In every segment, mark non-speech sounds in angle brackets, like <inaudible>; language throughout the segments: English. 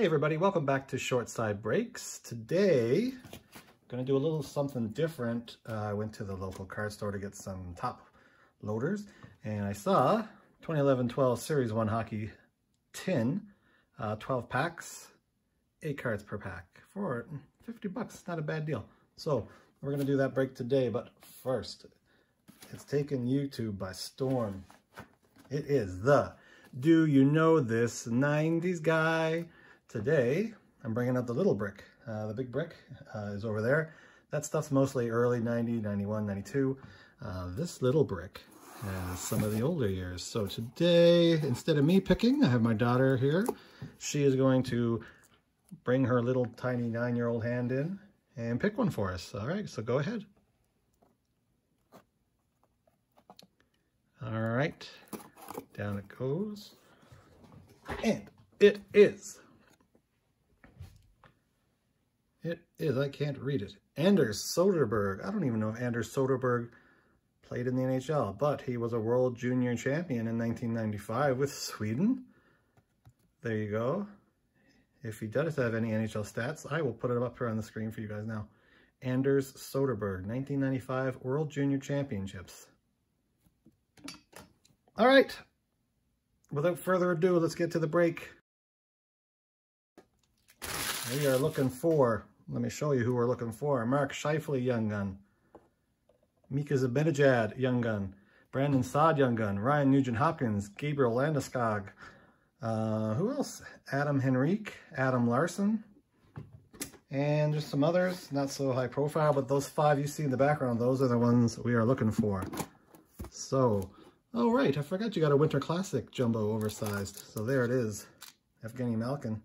Hey everybody, welcome back to Short Side Breaks. Today, I'm gonna do a little something different. Uh, I went to the local card store to get some top loaders and I saw 2011-12 Series 1 Hockey tin, uh, 12 packs, 8 cards per pack for 50 bucks. Not a bad deal. So we're gonna do that break today, but first, it's taken YouTube by storm. It is the Do You Know This 90s guy Today, I'm bringing up the little brick. Uh, the big brick uh, is over there. That stuff's mostly early 90, 91, 92. Uh, this little brick has some of the older years. So today, instead of me picking, I have my daughter here. She is going to bring her little tiny nine-year-old hand in and pick one for us. All right, so go ahead. All right, down it goes. And it is it is. I can't read it. Anders Soderberg. I don't even know if Anders Soderberg played in the NHL, but he was a world junior champion in 1995 with Sweden. There you go. If he does have any NHL stats, I will put it up here on the screen for you guys now. Anders Soderberg, 1995 World Junior Championships. All right. Without further ado, let's get to the break. We are looking for let me show you who we're looking for. Mark Scheifele, Young Gun. Mika Zibanejad, Young Gun. Brandon Saad, Young Gun. Ryan Nugent-Hopkins. Gabriel Landeskog. Uh, who else? Adam Henrique. Adam Larsson. And just some others, not so high profile, but those five you see in the background, those are the ones we are looking for. So, oh right, I forgot you got a Winter Classic Jumbo oversized. So there it is, Evgeny Malkin.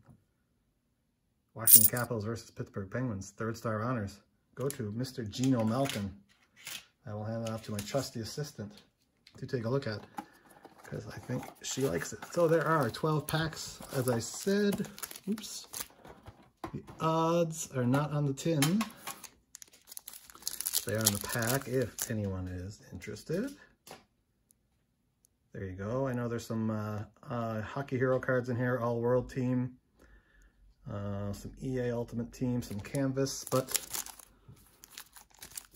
Washington Capitals versus Pittsburgh Penguins, third star honors. Go to Mr. Geno Malkin. I will hand it off to my trusty assistant to take a look at because I think she likes it. So there are 12 packs, as I said. Oops. The odds are not on the tin. They are on the pack if anyone is interested. There you go. I know there's some uh, uh, Hockey Hero cards in here, All World Team, uh, some EA Ultimate Team, some Canvas, but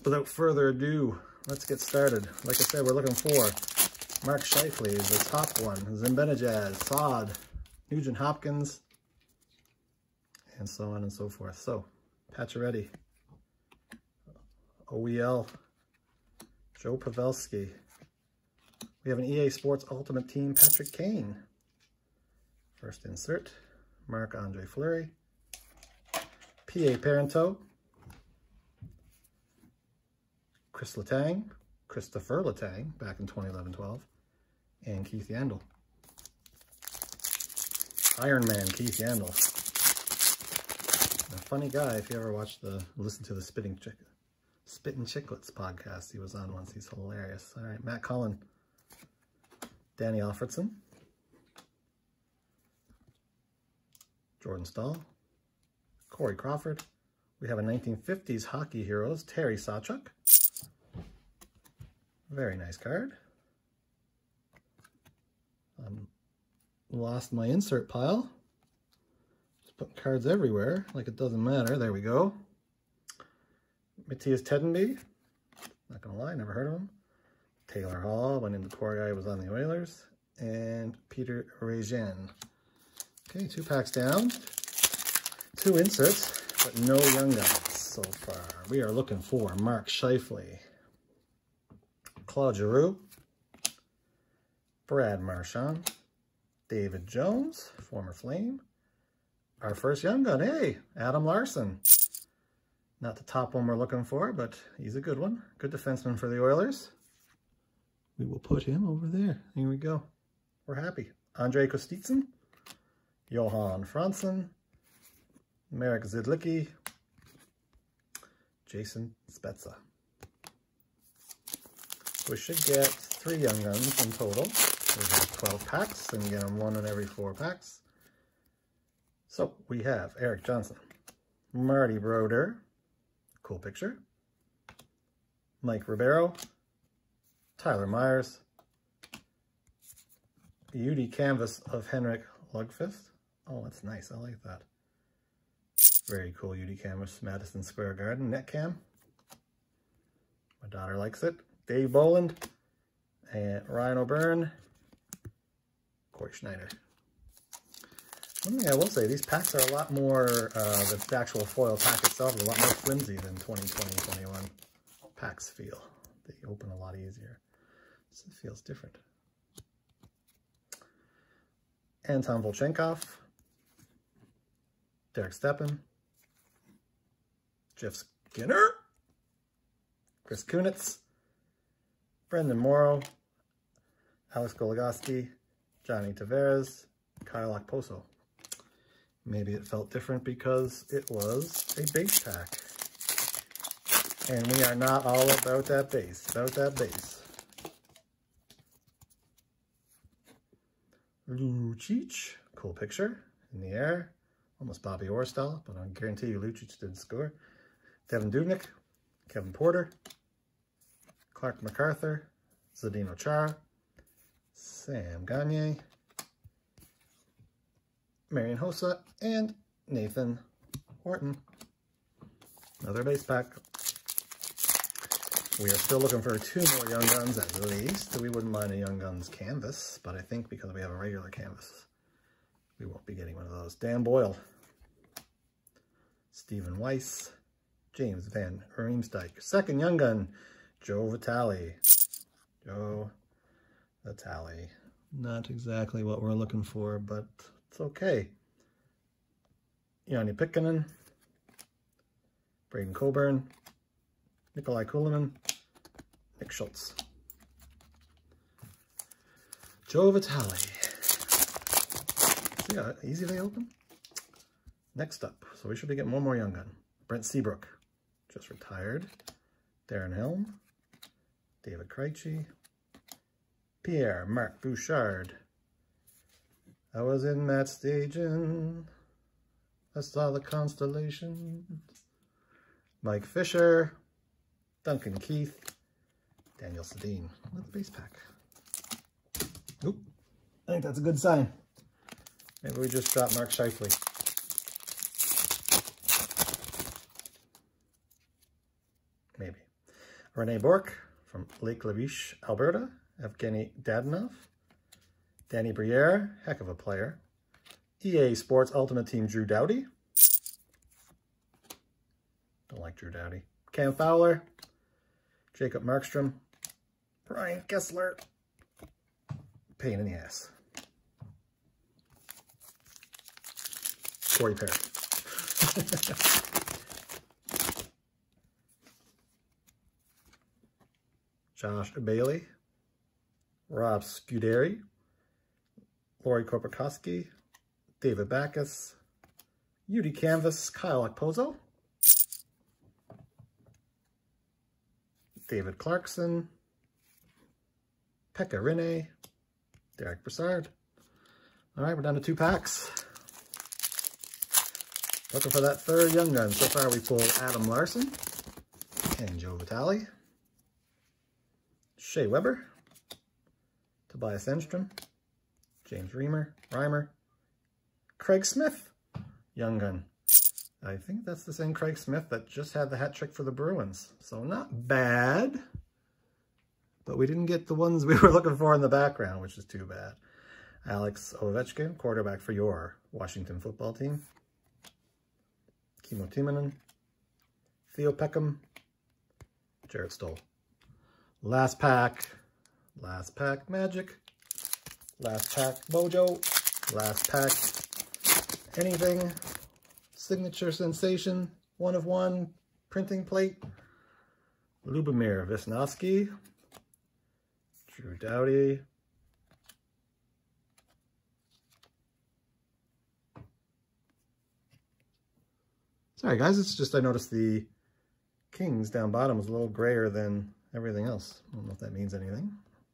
without further ado, let's get started. Like I said, we're looking for Mark Scheifele is the top one, Zibanejad, Saad, Nugent Hopkins, and so on and so forth. So, Pacioretty, OEL, Joe Pavelski. We have an EA Sports Ultimate Team, Patrick Kane. First insert. Marc-Andre Fleury, P.A. Parenteau, Chris Letang, Christopher Letang back in 2011-12, and Keith Yandle. Iron Man Keith Yandle. A funny guy, if you ever watch the, listen to the Spitting Chick, Spitting Chicklets podcast, he was on once. He's hilarious. All right, Matt Cullen, Danny Alfredsson, Jordan Staal, Corey Crawford. We have a 1950s Hockey Heroes, Terry Sawchuk. Very nice card. Um, lost my insert pile. Just putting cards everywhere, like it doesn't matter. There we go. Mattias Tedenby. Not gonna lie, never heard of him. Taylor Hall, went into poor guy, was on the Oilers. And Peter Regin. Okay, two packs down, two inserts, but no young guns so far. We are looking for Mark Scheifele, Claude Giroux, Brad Marchand, David Jones, former Flame. Our first young gun, hey, Adam Larsson. Not the top one we're looking for, but he's a good one. Good defenseman for the Oilers. We will put him over there. Here we go. We're happy. Andrei Kostitsyn. Johan Franzen, Marek Zidlicky, Jason Spezza. We should get three Young Guns in total. We have 12 packs, and get them one in every four packs. So we have Erik Johnson, Marty Brodeur, cool picture, Mike Ribeiro, Tyler Myers, beauty canvas of Henrik Lundqvist, Oh, that's nice. I like that. Very cool UD Canvas, Madison Square Garden, net cam. My daughter likes it. Dave Bolland and Ryan O'Byrne, Cory Schneider. One thing I will say, these packs are a lot more, uh, the actual foil pack itself is a lot more flimsy than 2020-21 packs feel. They open a lot easier. So it feels different. Anton Volchenkov, Derek Stepan, Jeff Skinner, Chris Kunitz, Brenden Morrow, Alex Goligoski, Johnny Tavares, Kyle Okposo. Maybe it felt different because it was a base pack. And we are not all about that base, about that base. Lucic, cool picture in the air. Almost Bobby Orr style, but I guarantee you Lucic didn't score. Devan Dubnyk, Kevin Porter, Clark MacArthur, Zdeno Chara, Sam Gagner, Marian Hossa, and Nathan Horton. Another base pack. We are still looking for two more Young Guns at least. We wouldn't mind a Young Guns canvas, but I think because we have a regular canvas, we won't be getting one of those. Dan Boyle, Stephen Weiss, James Van Riemsdyk. Second Young Gun, Joe Vitale. Joe Vitale. Not exactly what we're looking for, but it's okay. Joni Pitkanen, Braydon Coburn, Nikolai Kulemin, Nick Schultz. Joe Vitale. How easy they open? Next up, so we should be getting one more Young Gun. Brent Seabrook, just retired. Darren Helm, David Krejci, Pierre Marc Bouchard. I was in that staging. I saw the constellations. Mike Fisher, Duncan Keith, Daniel Sedin Another base pack. Oop, I think that's a good sign. Maybe we just dropped Mark Scheifele. Maybe. Rene Bourque from Lake Labiche, Alberta. Evgeny Dadonov. Danny Briere, heck of a player. EA Sports Ultimate Team Drew Doughty. Don't like Drew Doughty. Cam Fowler, Jacob Markstrom, Ryan Kesler. Pain in the ass. Corey Perry. Josh Bailey, Rob Scuderi, Lauri Korpikoski, David Backes, UD Canvas, Kyle Okposo, David Clarkson, Pekka Rinne, Derick Brassard. All right, we're down to two packs. Looking for that third young gun. So far we pulled Adam Larsson and Joe Vitale, Shea Weber, Tobias Enstrom, James Reamer, Reimer, Craig Smith, Young Gun. I think that's the same Craig Smith that just had the hat trick for the Bruins. So not bad, but we didn't get the ones we <laughs> were looking for in the background, which is too bad. Alex Ovechkin, quarterback for your Washington football team. Kimmo Timonen, Theo Peckham, Jarrett Stoll. Last pack, last pack magic, last pack mojo, last pack anything, signature sensation, one of one, printing plate, Lubomir Visnovsky, Drew Doughty, Sorry guys, it's just I noticed the Kings down bottom was a little grayer than everything else. I don't know if that means anything.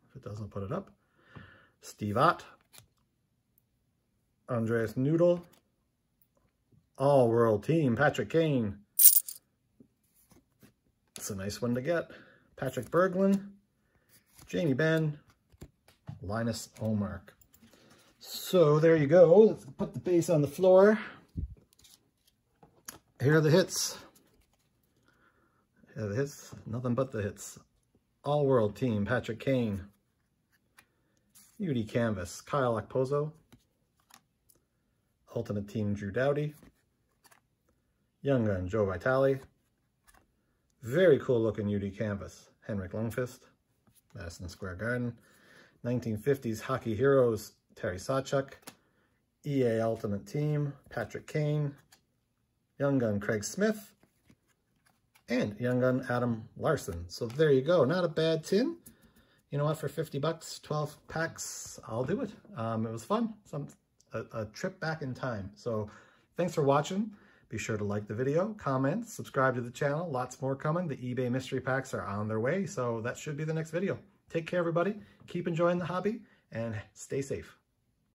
If it does, I'll put it up. Steve Ott, Andreas Noodle, All-World Team, Patrick Kane. It's a nice one to get. Patrick Berglund, Jamie Benn, Linus Ullmark. So there you go. Let's put the base on the floor. Here are the hits. The hits. Nothing but the hits. All-World Team, Patrick Kane. UD Canvas, Kyle Okposo. Ultimate Team, Drew Doughty. Young Gun, Joe Vitale. Very cool looking UD Canvas, Henrik Lundqvist, Madison Square Garden. 1950s Hockey Heroes, Terry Sawchuk. EA Ultimate Team, Patrick Kane. Young Gun, Craig Smith. And Young Gun, Adam Larsson. So there you go. Not a bad tin. You know what? For 50 bucks, 12 packs, I'll do it. Um, it was fun. Some a, a trip back in time. So thanks for watching. Be sure to like the video, comment, subscribe to the channel. Lots more coming. The eBay mystery packs are on their way, so that should be the next video. Take care, everybody. Keep enjoying the hobby and stay safe.